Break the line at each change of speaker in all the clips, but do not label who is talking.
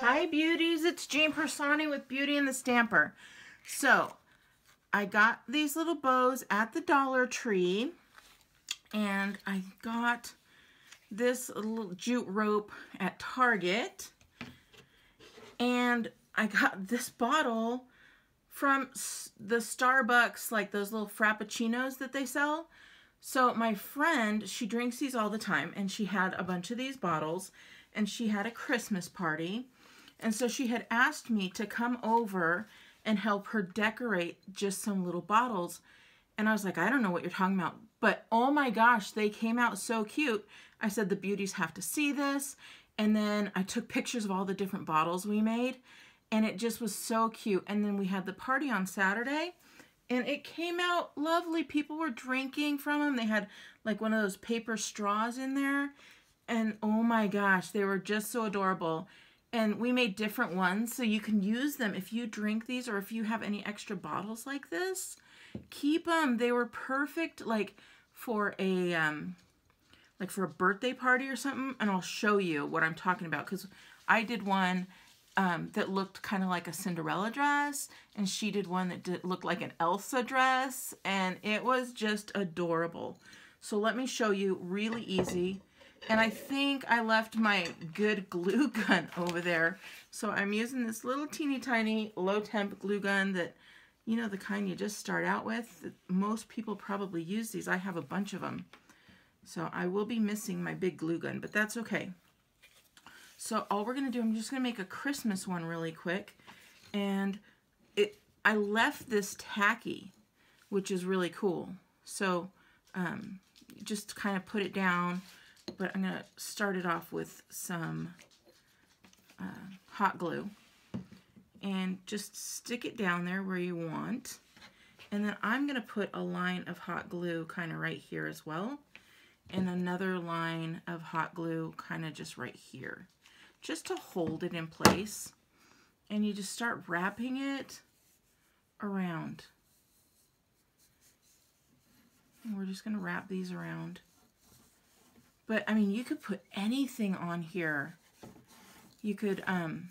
Hi beauties, it's Jean Piersanti with Beauty and the Stamper. So, I got these little bows at the Dollar Tree and I got this little jute rope at Target and I got this bottle from the Starbucks, like those little frappuccinos that they sell. So my friend, she drinks these all the time and she had a bunch of these bottles and she had a Christmas party. And so she had asked me to come over and help her decorate just some little bottles. And I was like, I don't know what you're talking about. But oh my gosh, they came out so cute. I said, the beauties have to see this. And then I took pictures of all the different bottles we made. And it just was so cute. And then we had the party on Saturday. And it came out lovely. People were drinking from them. They had like one of those paper straws in there. And oh my gosh, they were just so adorable. And we made different ones so you can use them if you drink these or if you have any extra bottles like this. Keep them. They were perfect like for a um, like for a birthday party or something. And I'll show you what I'm talking about because I did one um, that looked kind of like a Cinderella dress and she did one that did, looked like an Elsa dress and it was just adorable. So let me show you really easy. And I think I left my good glue gun over there. So I'm using this little teeny tiny low temp glue gun that, you know, the kind you just start out with. Most people probably use these. I have a bunch of them. So I will be missing my big glue gun, but that's okay. So all we're going to do, I'm just going to make a Christmas one really quick. And it, I left this tacky, which is really cool. So um, just kind of put it down but I'm going to start it off with some uh, hot glue and just stick it down there where you want. And then I'm going to put a line of hot glue kind of right here as well. And another line of hot glue kind of just right here. Just to hold it in place. And you just start wrapping it around. And we're just going to wrap these around. But, I mean, you could put anything on here. You could, um,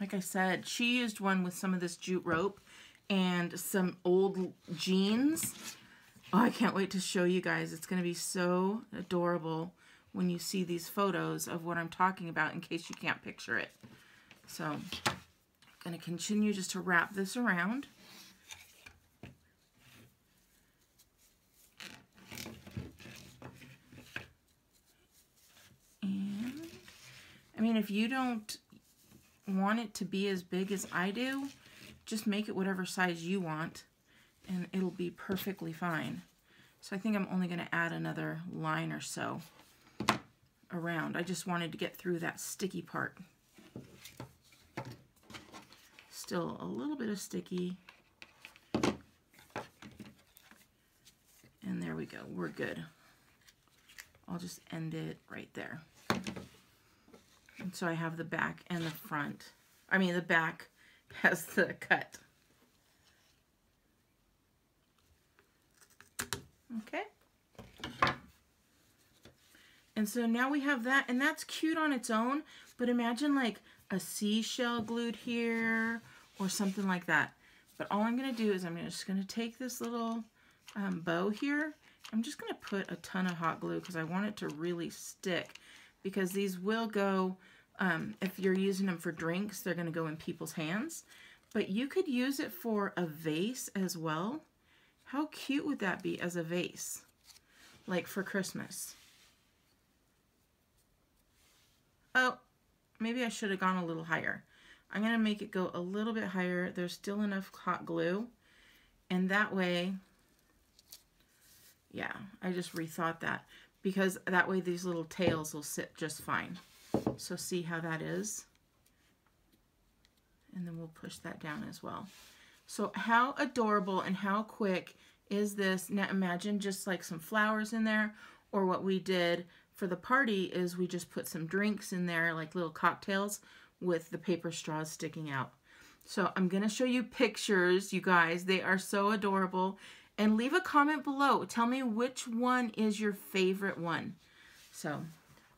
like I said, she used one with some of this jute rope and some old jeans. Oh, I can't wait to show you guys. It's going to be so adorable when you see these photos of what I'm talking about in case you can't picture it. So, I'm going to continue just to wrap this around. I mean, if you don't want it to be as big as I do, just make it whatever size you want and it'll be perfectly fine. So I think I'm only going to add another line or so around. I just wanted to get through that sticky part. Still a little bit of sticky. And there we go. We're good. I'll just end it right there. So I have the back and the front. I mean, the back has the cut. Okay. And so now we have that, and that's cute on its own, but imagine like a seashell glued here or something like that. But all I'm going to do is I'm just going to take this little um, bow here. I'm just going to put a ton of hot glue because I want it to really stick because these will go, um, if you're using them for drinks, they're going to go in people's hands. But you could use it for a vase as well. How cute would that be as a vase? Like for Christmas. Oh, maybe I should have gone a little higher. I'm going to make it go a little bit higher. There's still enough hot glue. And that way, yeah, I just rethought that because that way these little tails will sit just fine. So see how that is? And then we'll push that down as well. So how adorable and how quick is this? Now imagine just like some flowers in there or what we did for the party is we just put some drinks in there like little cocktails with the paper straws sticking out. So I'm going to show you pictures, you guys. They are so adorable and leave a comment below. Tell me which one is your favorite one. So,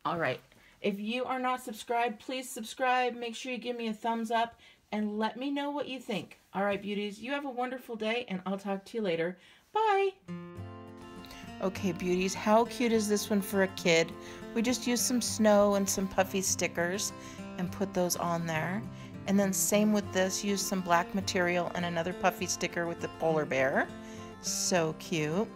all right. If you are not subscribed, please subscribe. Make sure you give me a thumbs up and let me know what you think. All right, beauties, you have a wonderful day, and I'll talk to you later. Bye. Okay, beauties, how cute is this one for a kid? We just used some snow and some puffy stickers and put those on there. And then same with this, use some black material and another puffy sticker with the polar bear. So cute.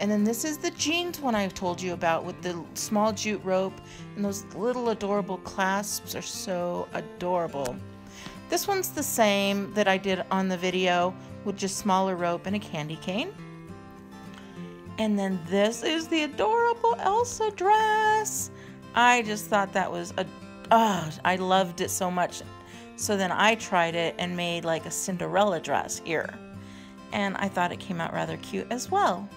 And then this is the jeans one I've told you about with the small jute rope and those little adorable clasps are so adorable. This one's the same that I did on the video with just smaller rope and a candy cane. And then this is the adorable Elsa dress. I just thought that was a oh, I loved it so much. So then I tried it and made like a Cinderella dress here. And I thought it came out rather cute as well.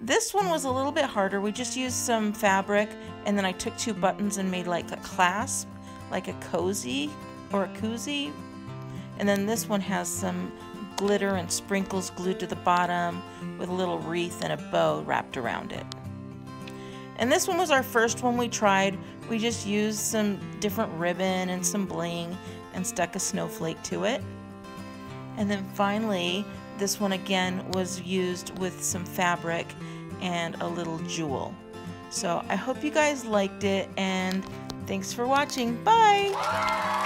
This one was a little bit harder. We just used some fabric and then I took two buttons and made like a clasp, like a cozy or a koozie. And then this one has some glitter and sprinkles glued to the bottom with a little wreath and a bow wrapped around it. And this one was our first one we tried. We just used some different ribbon and some bling and stuck a snowflake to it. And then finally, this one again was used with some fabric and a little jewel. So I hope you guys liked it and thanks for watching. Bye!